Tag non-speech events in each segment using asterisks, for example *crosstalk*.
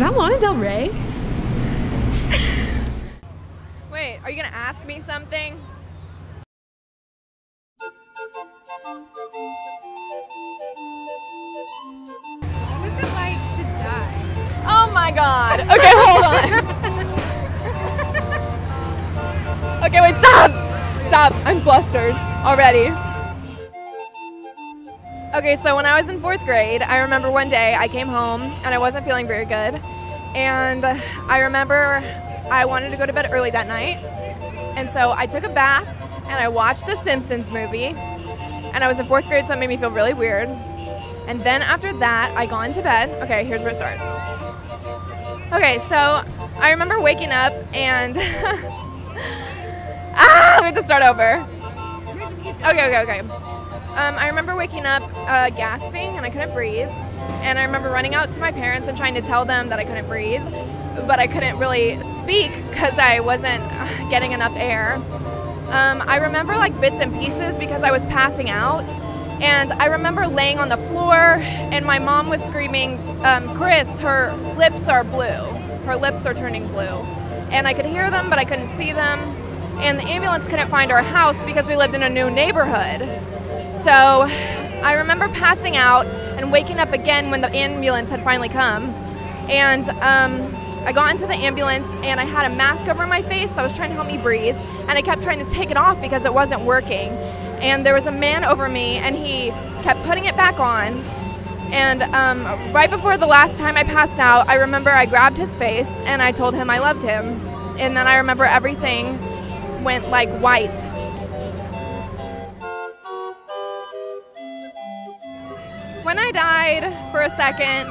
that Lana Del Rey? *laughs* Wait, are you gonna ask me something? What was it like to die? Oh my god. Okay, hold on. *laughs* okay, wait, stop! Stop. I'm flustered already. Okay, so when I was in fourth grade, I remember one day I came home and I wasn't feeling very good. And I remember I wanted to go to bed early that night. And so I took a bath and I watched the Simpsons movie. And I was in fourth grade, so it made me feel really weird. And then after that, I got into bed. Okay, here's where it starts. Okay, so I remember waking up and *laughs* ah, we have to start over. Okay, okay, okay. Um, I remember waking up uh, gasping and I couldn't breathe, and I remember running out to my parents and trying to tell them that I couldn't breathe, but I couldn't really speak because I wasn't *laughs* getting enough air. Um, I remember like bits and pieces because I was passing out, and I remember laying on the floor, and my mom was screaming, um, Chris, her lips are blue. Her lips are turning blue. And I could hear them, but I couldn't see them. And the ambulance couldn't find our house because we lived in a new neighborhood. So I remember passing out and waking up again when the ambulance had finally come. And um, I got into the ambulance and I had a mask over my face that was trying to help me breathe. And I kept trying to take it off because it wasn't working and there was a man over me, and he kept putting it back on. And um, right before the last time I passed out, I remember I grabbed his face and I told him I loved him. And then I remember everything went like white. When I died for a second,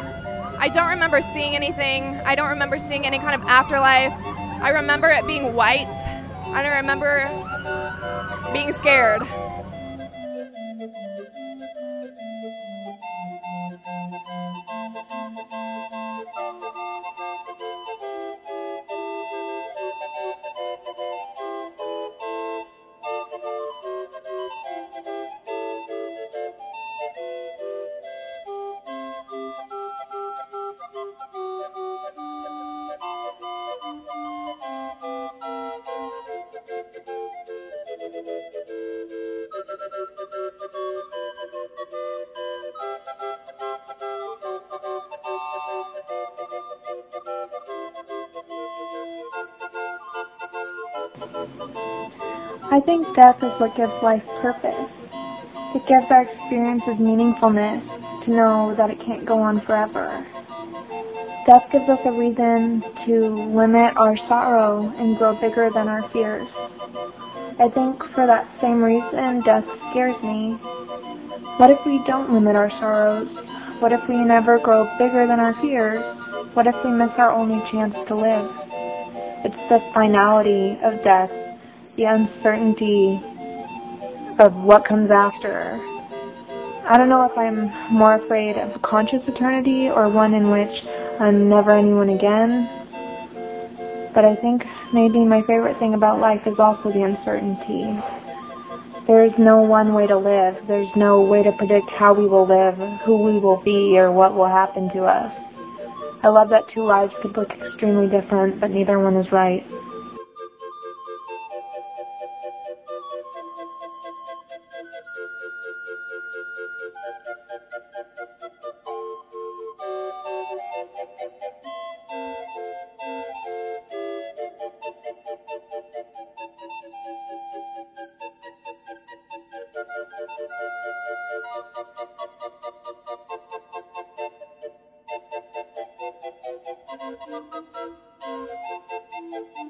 I don't remember seeing anything. I don't remember seeing any kind of afterlife. I remember it being white. I don't remember being scared. I think death is what gives life purpose. It gives our experiences meaningfulness to know that it can't go on forever. Death gives us a reason to limit our sorrow and grow bigger than our fears. I think for that same reason, death scares me. What if we don't limit our sorrows? What if we never grow bigger than our fears? What if we miss our only chance to live? It's the finality of death, the uncertainty of what comes after. I don't know if I'm more afraid of a conscious eternity or one in which I'm never anyone again. But I think maybe my favorite thing about life is also the uncertainty. There is no one way to live. There's no way to predict how we will live, who we will be, or what will happen to us. I love that two lives could look extremely different, but neither one is right. Thank you.